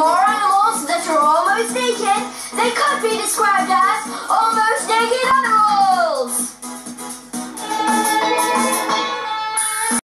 more animals that are almost naked. They could be described as.